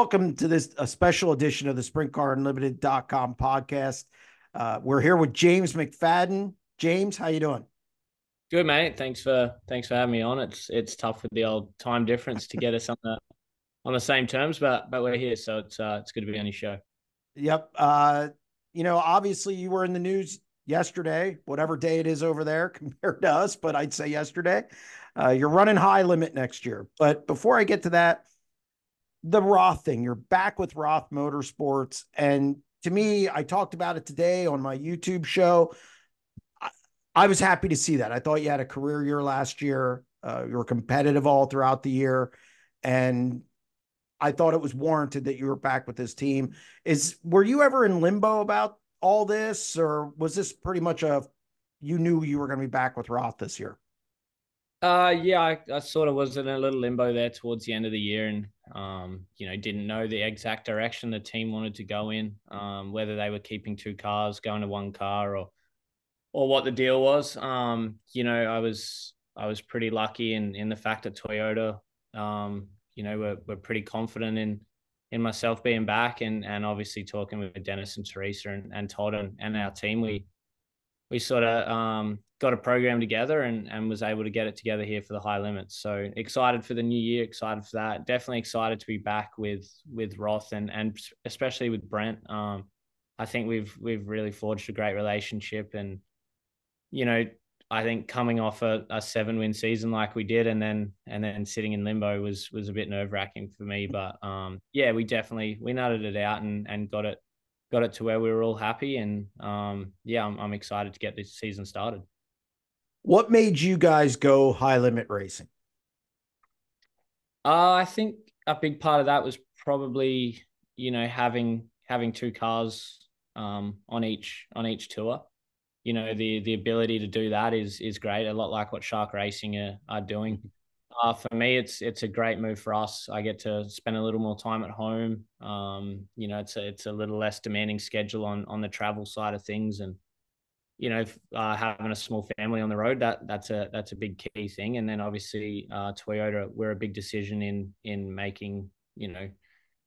Welcome to this a special edition of the SprintCarUnlimited.com podcast. Uh, we're here with James McFadden. James, how you doing? Good, mate. Thanks for thanks for having me on. It's it's tough with the old time difference to get us on the on the same terms, but but we're here, so it's uh, it's good to be on your show. Yep. Uh, you know, obviously you were in the news yesterday, whatever day it is over there compared to us, but I'd say yesterday. Uh, you're running high limit next year. But before I get to that, the Roth thing, you're back with Roth Motorsports. And to me, I talked about it today on my YouTube show. I, I was happy to see that. I thought you had a career year last year. Uh, you were competitive all throughout the year. And I thought it was warranted that you were back with this team. Is were you ever in limbo about all this, or was this pretty much a you knew you were going to be back with Roth this year? Uh, yeah, I, I, sort of was in a little limbo there towards the end of the year, and um, you know, didn't know the exact direction the team wanted to go in, um, whether they were keeping two cars, going to one car, or or what the deal was. Um, you know, I was I was pretty lucky in in the fact that Toyota, um, you know, we're we're pretty confident in in myself being back, and and obviously talking with Dennis and Teresa and, and Todd and, and our team, we we sort of um, got a program together and, and was able to get it together here for the high limits. So excited for the new year, excited for that. Definitely excited to be back with with Roth and and especially with Brent. Um, I think we've we've really forged a great relationship, and you know, I think coming off a, a seven win season like we did, and then and then sitting in limbo was was a bit nerve wracking for me. But um, yeah, we definitely we nutted it out and and got it got it to where we were all happy. And um, yeah, I'm, I'm excited to get this season started. What made you guys go high limit racing? Uh, I think a big part of that was probably you know having having two cars um, on each on each tour. You know the the ability to do that is is great. A lot like what Shark Racing are, are doing. Uh, for me, it's it's a great move for us. I get to spend a little more time at home. Um, you know, it's a it's a little less demanding schedule on on the travel side of things, and you know, uh, having a small family on the road that that's a that's a big key thing. And then obviously, uh, Toyota, we're a big decision in in making you know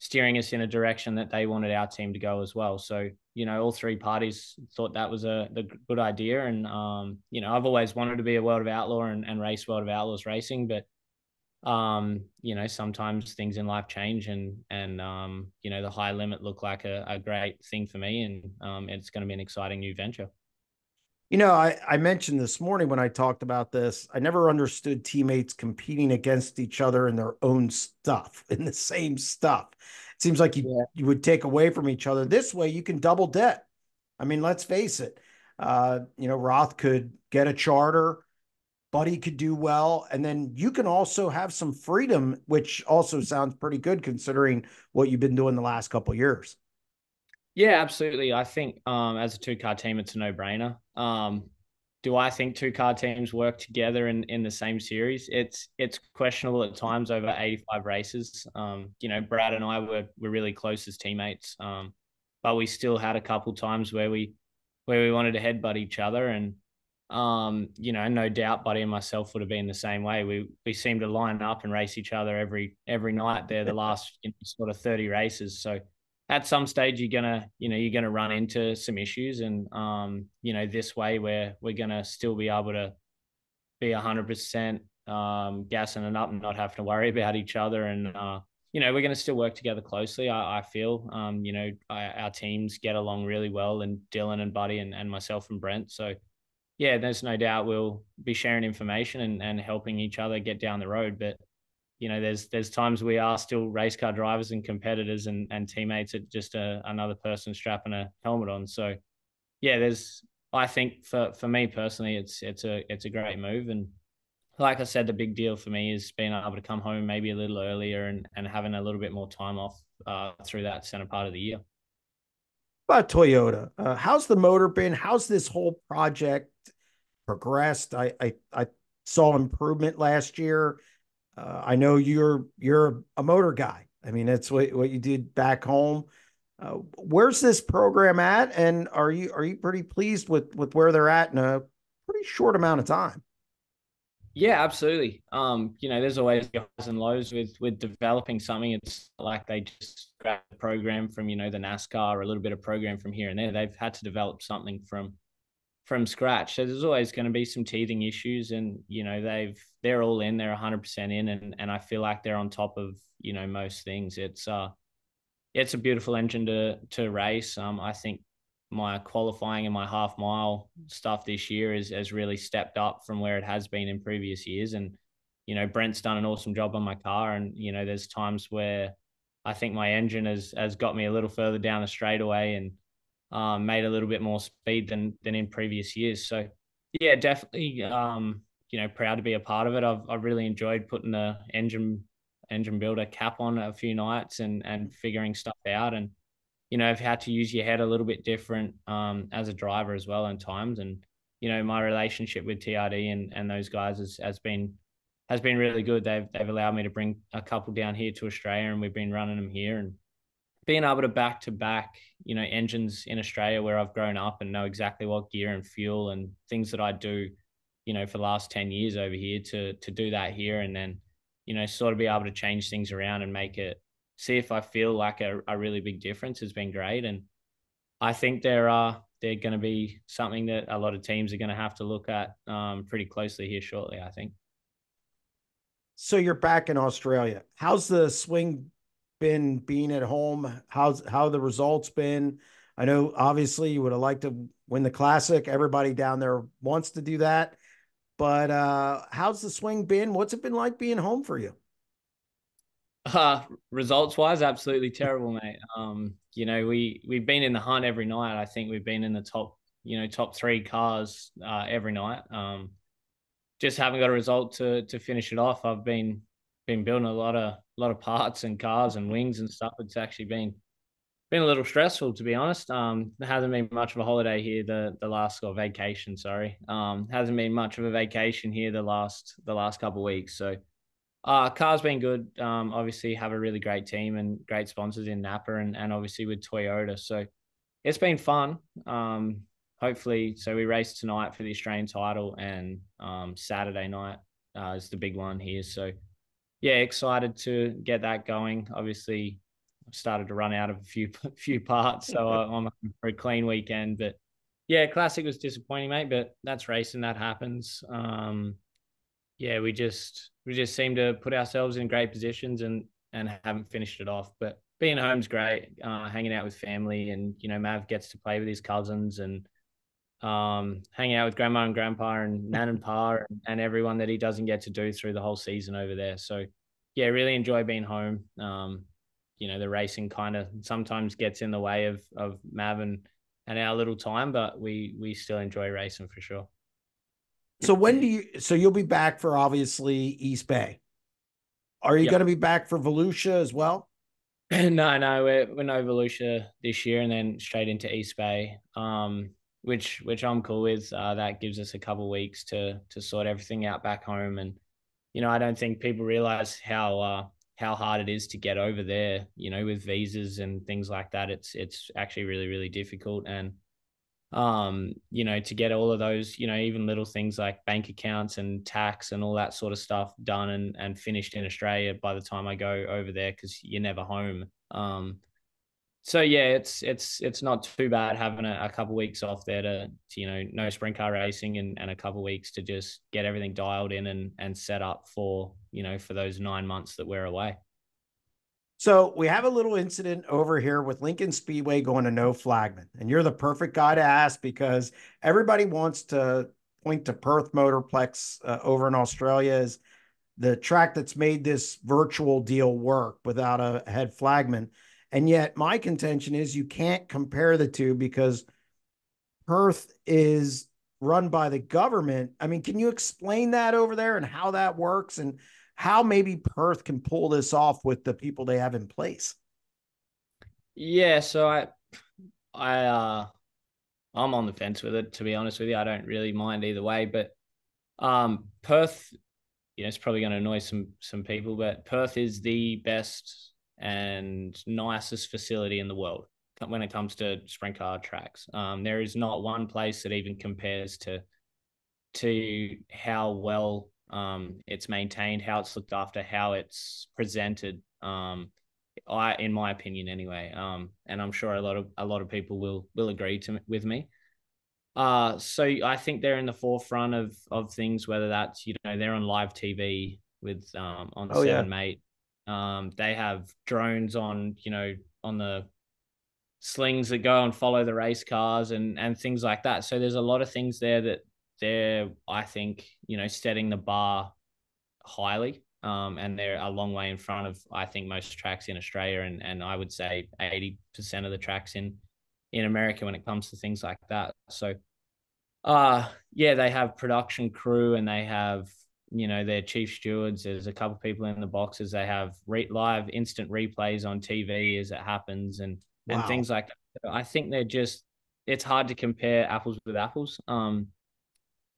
steering us in a direction that they wanted our team to go as well. So you know, all three parties thought that was a the good idea. And um, you know, I've always wanted to be a World of Outlaw and, and race World of Outlaws racing, but um, you know, sometimes things in life change and, and, um, you know, the high limit looked like a, a great thing for me and, um, it's going to be an exciting new venture. You know, I, I mentioned this morning when I talked about this, I never understood teammates competing against each other in their own stuff, in the same stuff. It seems like you, yeah. you would take away from each other. This way, you can double debt. I mean, let's face it. Uh, you know, Roth could get a charter Buddy could do well. And then you can also have some freedom, which also sounds pretty good considering what you've been doing the last couple years. Yeah, absolutely. I think um, as a two car team, it's a no brainer. Um, do I think two car teams work together in, in the same series? It's it's questionable at times over 85 races. Um, you know, Brad and I were were really close as teammates. Um, but we still had a couple times where we where we wanted to headbutt each other and um, you know, no doubt Buddy and myself would have been the same way. We we seem to line up and race each other every every night. There, the last you know, sort of thirty races. So at some stage, you're gonna you know you're gonna run into some issues, and um, you know, this way we're we're gonna still be able to be hundred percent um gassing it up and not having to worry about each other and uh you know, we're going to still work together closely. I, I feel, um, you know, I, our teams get along really well, and Dylan and Buddy and, and myself and Brent. So, yeah, there's no doubt we'll be sharing information and, and helping each other get down the road. But you know, there's there's times we are still race car drivers and competitors and, and teammates at just a, another person strapping a helmet on. So yeah, there's I think for for me personally, it's it's a it's a great move and like I said, the big deal for me is being able to come home maybe a little earlier and, and having a little bit more time off uh, through that center part of the year. About Toyota, uh, how's the motor been? How's this whole project progressed. I I, I saw improvement last year. I know you're you're a motor guy. I mean, that's what what you did back home. Uh, where's this program at, and are you are you pretty pleased with with where they're at in a pretty short amount of time? Yeah, absolutely. Um, you know, there's always highs and lows with with developing something. It's like they just grab the program from you know the NASCAR or a little bit of program from here and there. They've had to develop something from from scratch. So there's always going to be some teething issues, and you know they've they're all in, they're 100 percent in, and and I feel like they're on top of you know most things. It's uh, it's a beautiful engine to to race. Um, I think my qualifying and my half mile stuff this year is has really stepped up from where it has been in previous years. And, you know, Brent's done an awesome job on my car. And, you know, there's times where I think my engine has has got me a little further down the straightaway and um, made a little bit more speed than than in previous years. So yeah, definitely um, you know, proud to be a part of it. I've I've really enjoyed putting the engine engine builder cap on a few nights and and figuring stuff out and you know, had to use your head a little bit different um, as a driver as well in times. And, you know, my relationship with TRD and, and those guys has, has been has been really good. They've they've allowed me to bring a couple down here to Australia and we've been running them here and being able to back to back, you know, engines in Australia where I've grown up and know exactly what gear and fuel and things that I do, you know, for the last 10 years over here to to do that here and then, you know, sort of be able to change things around and make it see if I feel like a, a really big difference has been great. And I think there are they're going to be something that a lot of teams are going to have to look at um, pretty closely here shortly. I think. So you're back in Australia. How's the swing been being at home? How's how the results been? I know obviously you would have liked to win the classic. Everybody down there wants to do that. But uh, how's the swing been? What's it been like being home for you? Uh, results wise, absolutely terrible, mate. Um, you know, we we've been in the hunt every night. I think we've been in the top, you know, top three cars uh, every night. Um, just haven't got a result to to finish it off. I've been been building a lot of lot of parts and cars and wings and stuff. It's actually been been a little stressful to be honest. Um, there hasn't been much of a holiday here the the last or vacation, sorry. Um, hasn't been much of a vacation here the last the last couple weeks. So uh, car's been good. Um, obviously have a really great team and great sponsors in Napa and, and obviously with Toyota. So it's been fun. Um, hopefully, so we race tonight for the Australian title and um, Saturday night uh, is the big one here. So yeah, excited to get that going. Obviously, I've started to run out of a few few parts, so I'm for a clean weekend. But yeah, classic was disappointing, mate. But that's racing. That happens. Um, yeah, we just we just seem to put ourselves in great positions and and haven't finished it off. But being home's great, uh, hanging out with family, and you know Mav gets to play with his cousins and um, hanging out with grandma and grandpa and nan and pa and, and, everyone that he doesn't get to do through the whole season over there. So yeah, really enjoy being home. Um, you know, the racing kind of sometimes gets in the way of of Mav and, and our little time, but we we still enjoy racing for sure. So when do you? So you'll be back for obviously East Bay. Are you yep. going to be back for Volusia as well? no, no, we're we're no Volusia this year, and then straight into East Bay. Um, which which I'm cool with. Uh, that gives us a couple weeks to to sort everything out back home, and you know I don't think people realize how uh, how hard it is to get over there. You know, with visas and things like that, it's it's actually really really difficult, and um, you know, to get all of those, you know, even little things like bank accounts and tax and all that sort of stuff done and, and finished in Australia by the time I go over there because you're never home. Um, so yeah, it's it's it's not too bad having a, a couple of weeks off there to, to, you know no sprint car racing and, and a couple weeks to just get everything dialed in and and set up for you know for those nine months that we're away. So we have a little incident over here with Lincoln Speedway going to no flagman, and you're the perfect guy to ask because everybody wants to point to Perth Motorplex uh, over in Australia as the track that's made this virtual deal work without a head flagman. And yet, my contention is you can't compare the two because Perth is run by the government. I mean, can you explain that over there and how that works and how maybe Perth can pull this off with the people they have in place. Yeah, so I I uh I'm on the fence with it to be honest with you. I don't really mind either way, but um Perth you know, it's probably going to annoy some some people, but Perth is the best and nicest facility in the world when it comes to sprint car tracks. Um, there is not one place that even compares to to how well um, it's maintained, how it's looked after, how it's presented. Um, I, in my opinion, anyway. Um, and I'm sure a lot of a lot of people will will agree to with me. Uh, so I think they're in the forefront of of things, whether that's you know they're on live TV with um on oh, Seven yeah. Mate. Um, they have drones on you know on the slings that go and follow the race cars and and things like that. So there's a lot of things there that they're I think you know setting the bar highly. Um, and they're a long way in front of I think most tracks in Australia and and I would say eighty percent of the tracks in in America when it comes to things like that. So uh yeah, they have production crew and they have you know their chief stewards. There's a couple people in the boxes. They have re- live instant replays on TV as it happens and wow. and things like that. I think they're just it's hard to compare apples with apples. Um,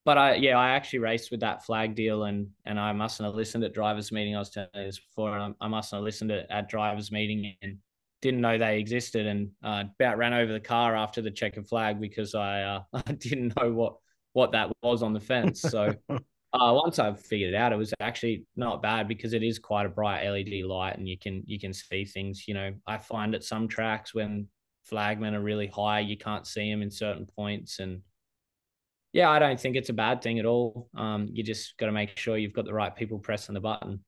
but I yeah, I actually raced with that flag deal and and I mustn't have listened at drivers meeting. I was telling you this before, and I, I mustn't have listened at, at drivers meeting and didn't know they existed and uh, about ran over the car after the checkered flag because I uh, I didn't know what what that was on the fence. So uh, once I figured it out, it was actually not bad because it is quite a bright LED light and you can you can see things. You know, I find at some tracks when flagmen are really high, you can't see them in certain points and yeah, I don't think it's a bad thing at all. Um, you just got to make sure you've got the right people pressing the button.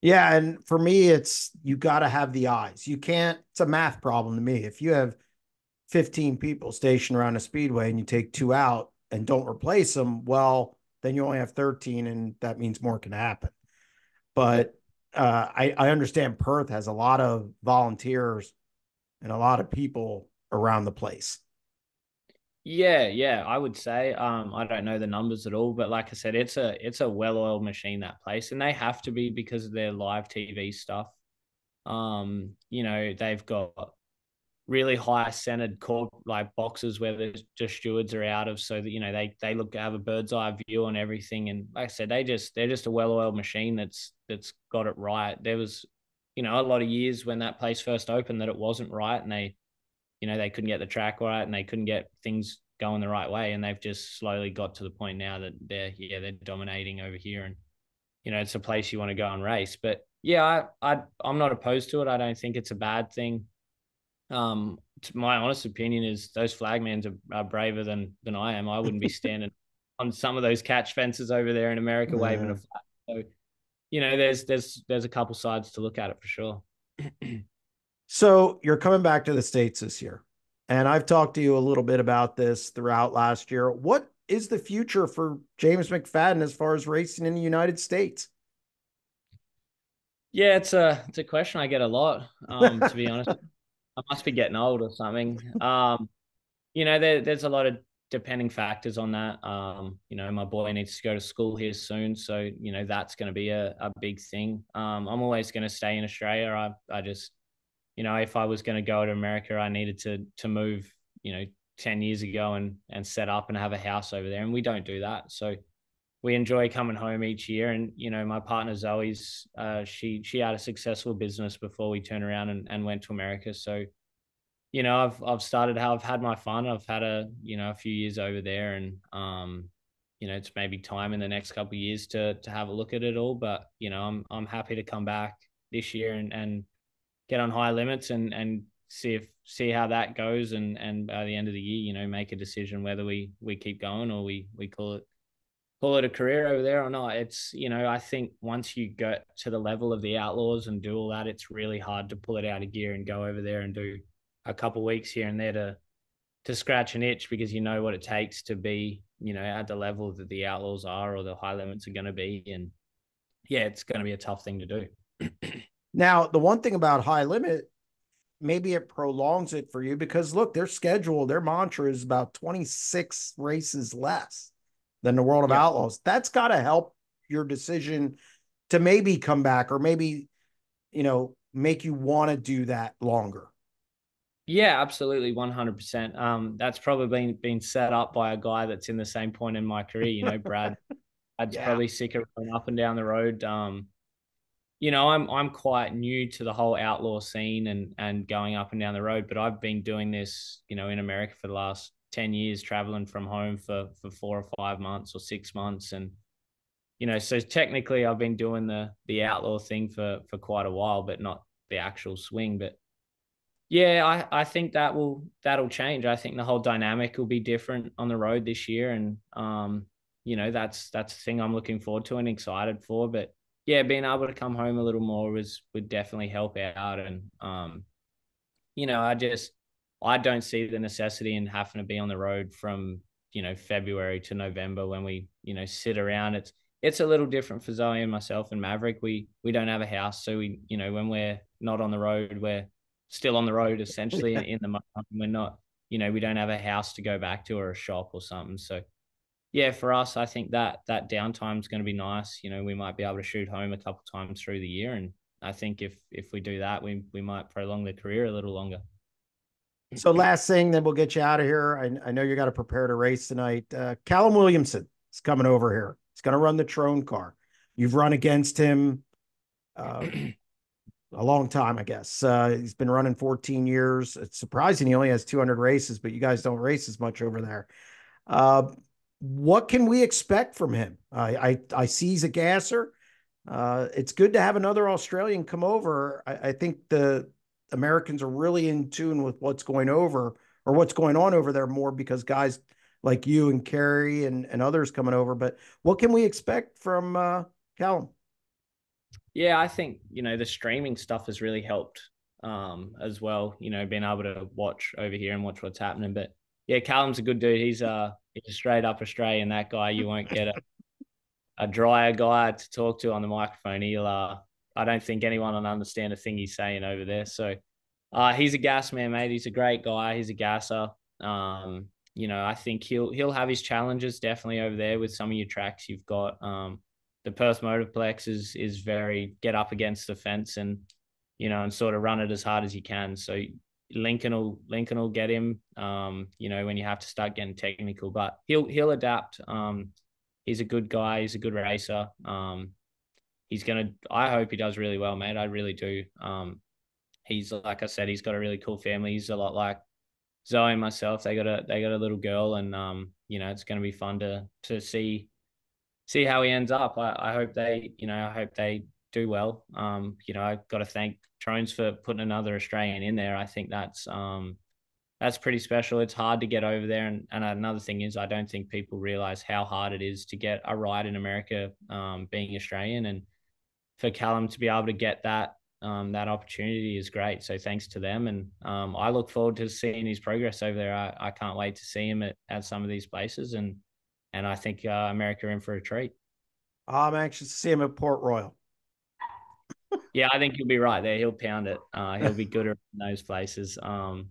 Yeah, and for me, it's you got to have the eyes. You can't. It's a math problem to me. If you have 15 people stationed around a speedway and you take two out and don't replace them, well, then you only have 13, and that means more can happen. But uh, I, I understand Perth has a lot of volunteers and a lot of people around the place. Yeah, yeah, I would say. Um, I don't know the numbers at all, but like I said, it's a it's a well-oiled machine that place, and they have to be because of their live TV stuff. Um, you know, they've got really high centered court like boxes where the just stewards are out of, so that you know they they look have a bird's eye view on everything. And like I said, they just they're just a well-oiled machine that's that's got it right. There was, you know, a lot of years when that place first opened that it wasn't right, and they you know, they couldn't get the track right and they couldn't get things going the right way. And they've just slowly got to the point now that they're, yeah, they're dominating over here. And, you know, it's a place you want to go and race. But yeah, I, I, I'm not opposed to it. I don't think it's a bad thing. Um, my honest opinion is those flagmans are, are braver than, than I am. I wouldn't be standing on some of those catch fences over there in America yeah. waving a flag. So, you know, there's, there's, there's a couple sides to look at it for sure. So you're coming back to the States this year. And I've talked to you a little bit about this throughout last year. What is the future for James McFadden as far as racing in the United States? Yeah, it's a it's a question I get a lot. Um, to be honest, I must be getting old or something. Um, you know, there, there's a lot of depending factors on that. Um, you know, my boy needs to go to school here soon, so you know that's going to be a, a big thing. Um, I'm always going to stay in Australia. I I just you know, if I was going to go to America, I needed to to move, you know, 10 years ago and and set up and have a house over there. And we don't do that. So we enjoy coming home each year. And, you know, my partner Zoe's uh she she had a successful business before we turned around and, and went to America. So, you know, I've I've started how I've had my fun. I've had a, you know, a few years over there and um you know, it's maybe time in the next couple of years to to have a look at it all. But, you know, I'm I'm happy to come back this year and and get on high limits and and see if see how that goes and and by the end of the year you know make a decision whether we we keep going or we we call it call it a career over there or not it's you know i think once you get to the level of the outlaws and do all that it's really hard to pull it out of gear and go over there and do a couple weeks here and there to to scratch an itch because you know what it takes to be you know at the level that the outlaws are or the high limits are going to be. And yeah it's going to be a tough thing to do. Now, the one thing about high limit, maybe it prolongs it for you because look, their schedule, their mantra is about 26 races less than the World of yeah. Outlaws. That's got to help your decision to maybe come back or maybe, you know, make you want to do that longer. Yeah, absolutely, one hundred percent. Um, that's probably been been set up by a guy that's in the same point in my career. You know, Brad. I'd yeah. probably sick of running up and down the road. Um, you know, I'm I'm quite new to the whole outlaw scene and and going up and down the road, but I've been doing this, you know, in America for the last 10 years, traveling from home for for four or five months or six months. And, you know, so technically I've been doing the the outlaw thing for for quite a while, but not the actual swing. But yeah, I, I think that will that'll change. I think the whole dynamic will be different on the road this year, and um, you know that's that's the thing I'm looking forward to and excited for. But yeah, being able to come home a little more was would definitely help out, and um, you know, I just I don't see the necessity in having to be on the road from you know February to November when we you know sit around. It's it's a little different for Zoe and myself and Maverick. We we don't have a house, so we you know when we're not on the road, we're still on the road essentially in the moment. We're not, you know, we don't have a house to go back to or a shop or something. So yeah, for us, I think that that downtime is going to be nice. You know, we might be able to shoot home a couple times through the year, and I think if if we do that, we we might prolong the career a little longer. So last thing, then we'll get you out of here. I, I know you got to prepare to race tonight. Uh, Callum Williamson is coming over here. He's going to run the Trone car. You've run against him. Uh, a long time, I guess. Uh, he's been running 14 years. It's surprising he only has 200 races, but you guys don't race as much over there. Uh, what can we expect from him? I I, see he's a gasser. Uh, it's good to have another Australian come over. I, I, think the Americans are really in tune with what's going over or what's going on over there more because guys like you and Kerry and, and others coming over. But what can we expect from uh, Callum? Yeah, I think you know the streaming stuff has really helped um, as well. You know, being able to watch over here and watch what's happening. But yeah, Callum's a good dude. He's a he's a straight up Australian. That guy, you won't get a a drier guy to talk to on the microphone. He'll uh, I don't think anyone will understand a thing he's saying over there. So uh, he's a gas man, mate. He's a great guy. He's a gasser. Um, you know, I think he'll he'll have his challenges definitely over there with some of your tracks you've got. Um, the Perth Motorplex is is very get up against the fence and you know and sort of run it as hard as you can. So Lincoln will Lincoln will get him. Um, you know when you have to start getting technical, but he'll he'll adapt. Um, he's a good guy. He's a good racer. Um, he's gonna. I hope he does really well, mate. I really do. Um, he's like I said, he's got a really cool family. He's a lot like Zoe and myself. They got a they got a little girl, and um, you know it's gonna be fun to to see see how he ends up. I, I hope they, you know, I hope they do well. Um, you know, I've got to thank Trones for putting another Australian in there. I think that's um, that's pretty special. It's hard to get over there, and, and another thing is, I don't think people realize how hard it is to get a ride in America, um, being Australian, and for Callum to be able to get that um, that opportunity is great. So thanks to them, and um, I look forward to seeing his progress over there. I, I can't wait to see him at, at some of these places, and and I think uh, America in for a treat. I'm anxious to see him at Port Royal. yeah, I think you'll be right there. He'll pound it. Uh, he'll be good in those places. Um,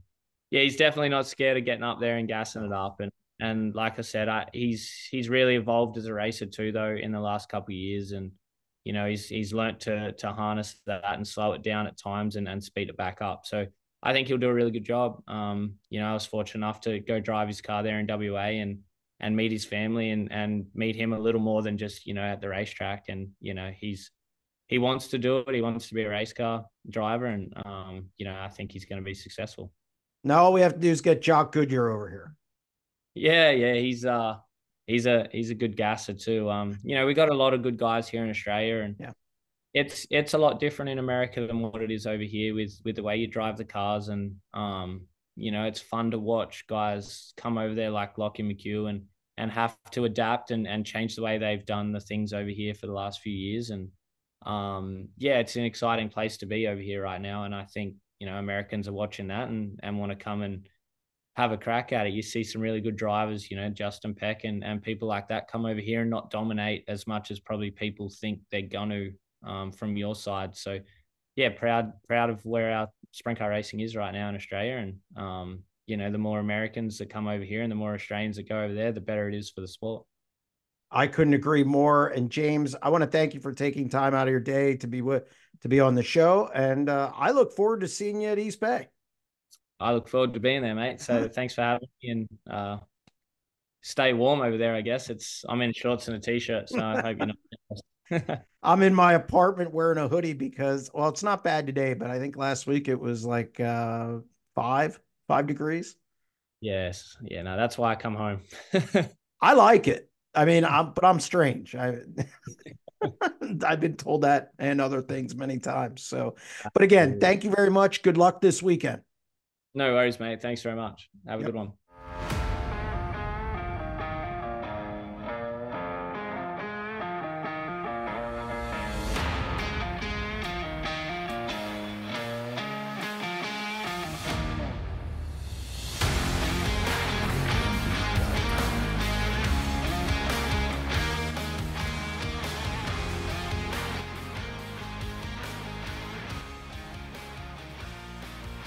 yeah, he's definitely not scared of getting up there and gassing it up. And and like I said, I, he's he's really evolved as a racer too, though, in the last couple of years. And you know, he's he's learnt to to harness that and slow it down at times and and speed it back up. So I think he'll do a really good job. Um, you know, I was fortunate enough to go drive his car there in WA and and meet his family and and meet him a little more than just you know at the racetrack. And you know he's he wants to do it. He wants to be a race car driver. And um you know i think he's going to be successful. Now all we have to do is get Jock Goodyer over here. Yeah yeah he's uh he's a he's a good gasser too um you know we got a lot of good guys here in australia and yeah it's it's a lot different in america than what it is over here with with the way you drive the cars and um you know it's fun to watch guys come over there like Lockie McHugh and and have to adapt and, and change the way they've done the things over here for the last few years. And um, yeah, it's an exciting place to be over here right now. And I think, you know, Americans are watching that and, and want to come and have a crack at it. You see some really good drivers, you know, Justin Peck and, and people like that come over here and not dominate as much as probably people think they're going to um, from your side. So yeah, proud, proud of where our sprint car racing is right now in Australia. And um, you know, the more Americans that come over here and the more Australians that go over there, the better it is for the sport. I couldn't agree more. And James, I want to thank you for taking time out of your day to be with to be on the show. And uh, I look forward to seeing you at East Bay. I look forward to being there, mate. So thanks for having me and uh, stay warm over there. I guess it's I'm in shorts and a t-shirt, so I hope you're not. I'm in my apartment wearing a hoodie because well, it's not bad today, but I think last week it was like uh, five five degrees. Yes, yeah, no, that's why I come home. I like it. I mean, I'm but I'm strange. I I've been told that and other things many times. So, but again, thank you very much. Good luck this weekend. No worries, mate. Thanks very much. Have a yep. good one.